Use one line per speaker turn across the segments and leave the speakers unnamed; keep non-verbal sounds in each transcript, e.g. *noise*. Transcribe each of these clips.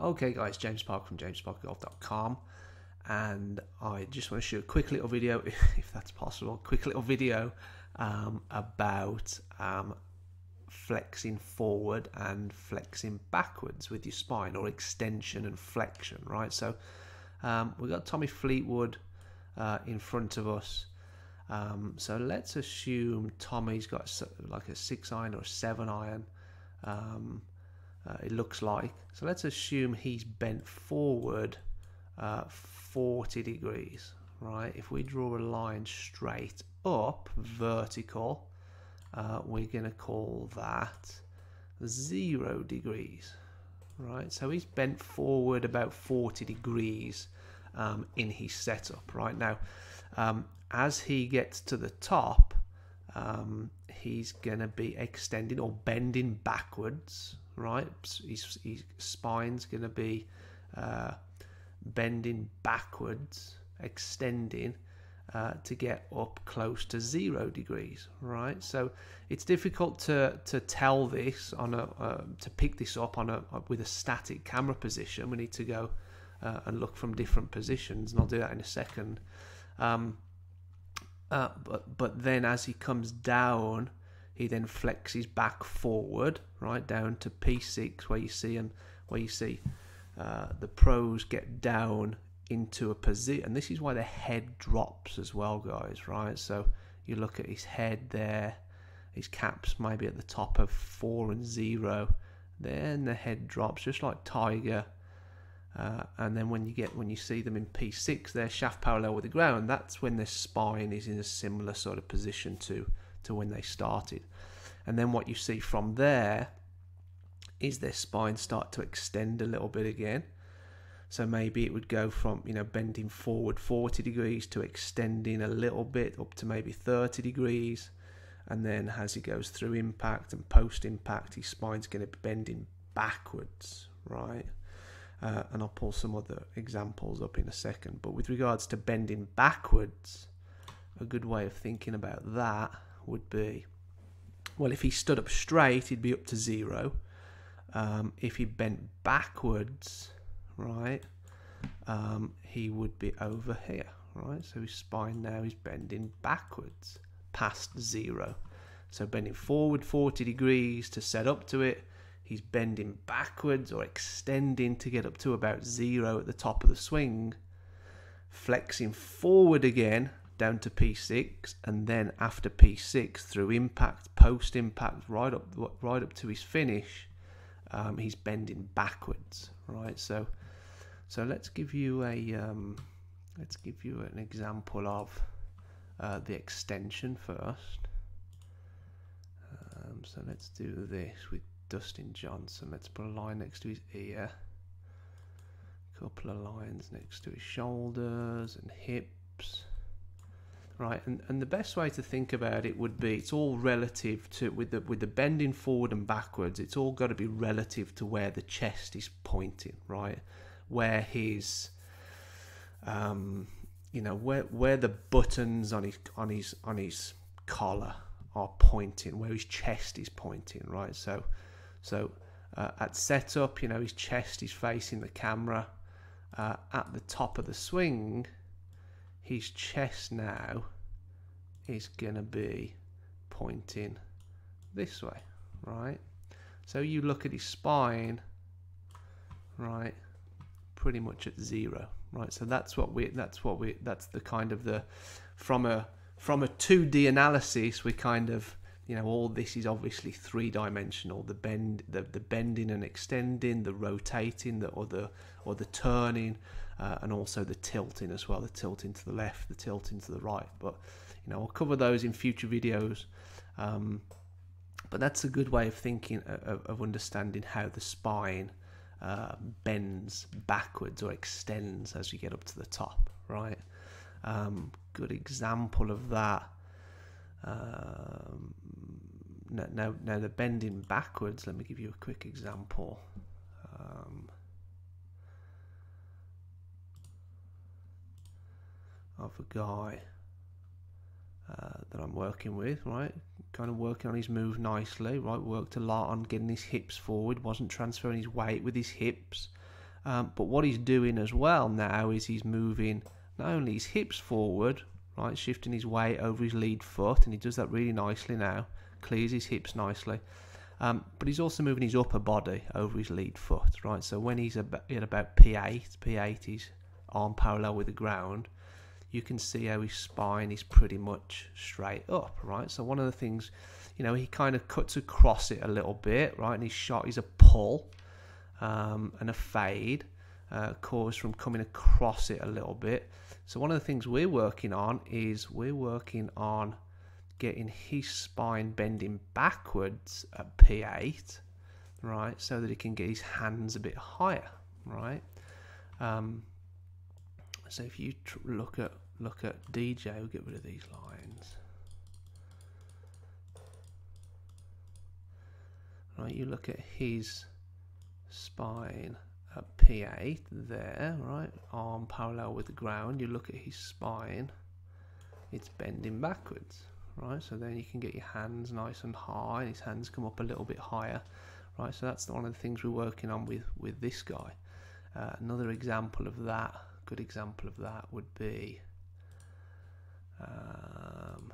Okay guys, James Parker from jamesparkergolf.com and I just want to show a quick little video, *laughs* if that's possible, quick little video um, about um, flexing forward and flexing backwards with your spine or extension and flexion, right? So um, we've got Tommy Fleetwood uh, in front of us. Um, so let's assume Tommy's got like a six iron or a seven iron. Uh, it looks like. So let's assume he's bent forward uh, 40 degrees, right? If we draw a line straight up, vertical, uh, we're going to call that zero degrees, right? So he's bent forward about 40 degrees um, in his setup, right? Now, um, as he gets to the top, um, he's going to be extending or bending backwards, right? His, his spine's going to be uh, bending backwards, extending uh, to get up close to zero degrees, right? So it's difficult to to tell this on a uh, to pick this up on a with a static camera position. We need to go uh, and look from different positions, and I'll do that in a second. Um, uh, but but then as he comes down he then flexes back forward, right down to P6, where you see him, where you see uh, the pros get down into a position. And this is why the head drops as well, guys. Right, so you look at his head there, his caps maybe at the top of four and zero. Then the head drops, just like Tiger. Uh, and then when you get when you see them in P6, they're shaft parallel with the ground. That's when their spine is in a similar sort of position to to when they started. And then what you see from there is their spine start to extend a little bit again. So maybe it would go from, you know, bending forward 40 degrees to extending a little bit up to maybe 30 degrees. And then as he goes through impact and post impact, his spine's going to be bending backwards, right? Uh, and I'll pull some other examples up in a second. But with regards to bending backwards, a good way of thinking about that would be well, if he stood up straight, he'd be up to zero. Um, if he bent backwards, right, um, he would be over here, right? So his spine now is bending backwards past zero. So bending forward 40 degrees to set up to it, he's bending backwards or extending to get up to about zero at the top of the swing, flexing forward again down to P6, and then after P6 through impact, post impact, right up right up to his finish, um, he's bending backwards, right? So, so let's give you a um, let's give you an example of uh, the extension first. Um, so let's do this with Dustin Johnson. Let's put a line next to his ear, couple of lines next to his shoulders and hips right? And and the best way to think about it would be it's all relative to with the with the bending forward and backwards. It's all got to be relative to where the chest is pointing, right? Where his um, you know where where the buttons on his on his on his collar are pointing, where his chest is pointing, right? So so uh, at setup, you know, his chest is facing the camera. Uh, at the top of the swing, his chest now is going to be pointing this way, right? So you look at his spine, right, pretty much at zero, right? So that's what we, that's what we, that's the kind of the, from a, from a 2D analysis, we kind of, you know, all this is obviously three dimensional. The bend, the, the bending and extending, the rotating, the or the or the turning, uh, and also the tilting as well, the tilting to the left, the tilting to the right. But you know, I'll cover those in future videos. Um, but that's a good way of thinking uh, of, of understanding how the spine uh, bends backwards or extends as you get up to the top, right? Um, good example of that. Um, now, now they're bending backwards. Let me give you a quick example. Um, of a guy uh, that I'm working with, right? Kind of working on his move nicely, right? Worked a lot on getting his hips forward, wasn't transferring his weight with his hips. Um, but what he's doing as well now is he's moving not only his hips forward, right, shifting his weight over his lead foot, and he does that really nicely now, clears his hips nicely. Um, but he's also moving his upper body over his lead foot, right? So when he's about, at about P8, P8 is arm parallel with the ground, you can see how his spine is pretty much straight up, right? So one of the things, you know, he kind of cuts across it a little bit, right? And his shot is a pull um, and a fade, uh, caused from coming across it a little bit. So one of the things we're working on is we're working on getting his spine bending backwards at P8, right, so that he can get his hands a bit higher, right. Um, so if you look at look at DJ, we'll get rid of these lines. Right, you look at his spine at P8 there, right, arm parallel with the ground. You look at his spine, it's bending backwards, right? So then you can get your hands nice and high, his hands come up a little bit higher, right? So that's one of the things we're working on with with this guy. Uh, another example of that, good example of that would be um,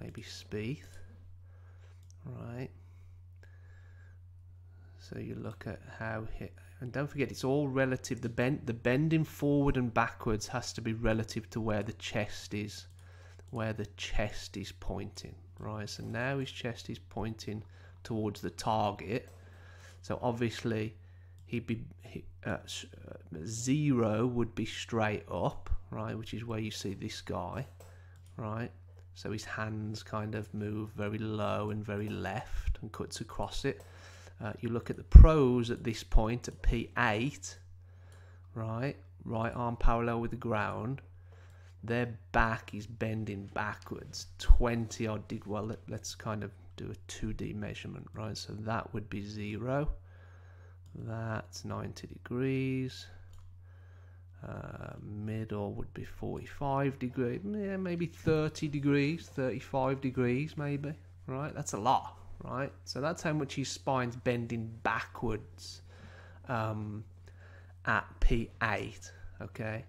maybe Spieth, right? So you look at how he, and don't forget it's all relative. The bend, the bending forward and backwards has to be relative to where the chest is, where the chest is pointing, right? So now his chest is pointing towards the target. So obviously he'd be he, uh, uh, zero would be straight up, right? Which is where you see this guy, right? So his hands kind of move very low and very left and cuts across it. Uh, you look at the pros at this point at P8, right? Right arm parallel with the ground. Their back is bending backwards 20 odd degrees. Well, let, let's kind of do a 2D measurement, right? So that would be zero. That's 90 degrees. Uh, middle would be 45 degrees, yeah, maybe 30 degrees, 35 degrees, maybe, right? That's a lot, right? So that's how much his spine's bending backwards um, at P8, okay?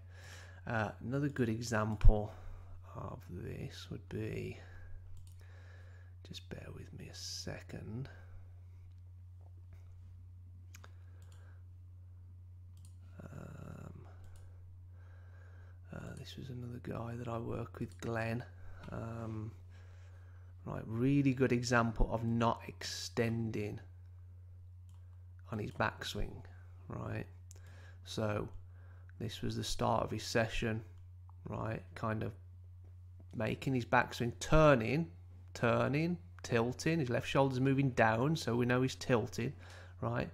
Uh, another good example of this would be, just bear with me a second. Um, uh, this was another guy that I work with, Glenn. Um, Right, really good example of not extending on his backswing, right? So this was the start of his session, right? Kind of making his backswing, turning, turning, tilting. His left shoulder's moving down, so we know he's tilting, right?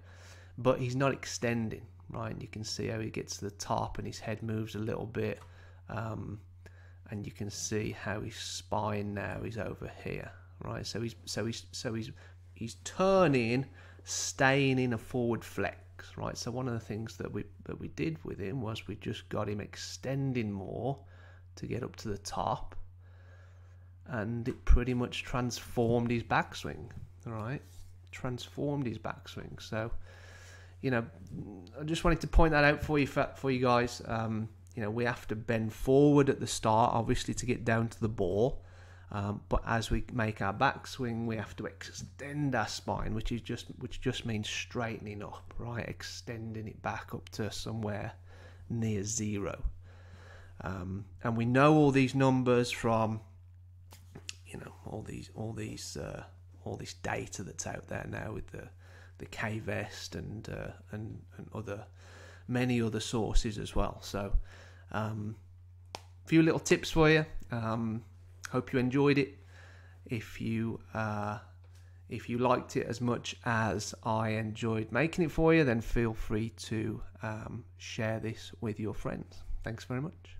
But he's not extending, right? And you can see how he gets to the top and his head moves a little bit. Um, and you can see how his spine now is over here right so he's so he's so he's he's turning staying in a forward flex right? So one of the things that we that we did with him was we just got him extending more to get up to the top and it pretty much transformed his backswing right? Transformed his backswing. So you know i just wanted to point that out for you for, for you guys. Um, you know we have to bend forward at the start obviously to get down to the ball um, but as we make our backswing we have to extend our spine which is just which just means straightening up right? Extending it back up to somewhere near zero. Um, and we know all these numbers from you know all these all these uh, all this data that's out there now with the the K-Vest and uh, and and other many other sources as well. So um, a few little tips for you. Um, hope you enjoyed it. If you uh, if you liked it as much as I enjoyed making it for you, then feel free to um, share this with your friends. Thanks very much.